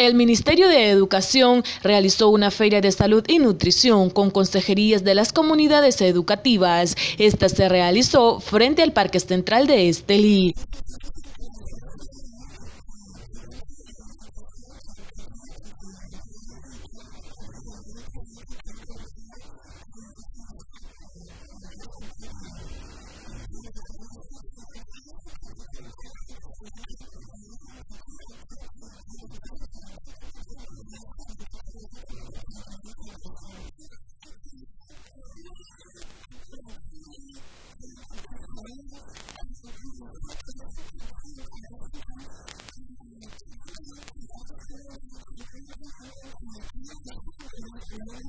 El Ministerio de Educación realizó una feria de salud y nutrición con consejerías de las comunidades educativas. Esta se realizó frente al Parque Central de Estelí.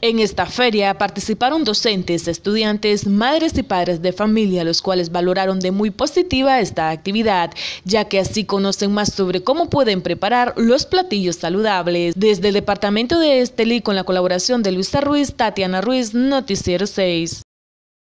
En esta feria participaron docentes, estudiantes, madres y padres de familia, los cuales valoraron de muy positiva esta actividad, ya que así conocen más sobre cómo pueden preparar los platillos saludables. Desde el departamento de Estelí, con la colaboración de Luisa Ruiz, Tatiana Ruiz, Noticiero 6.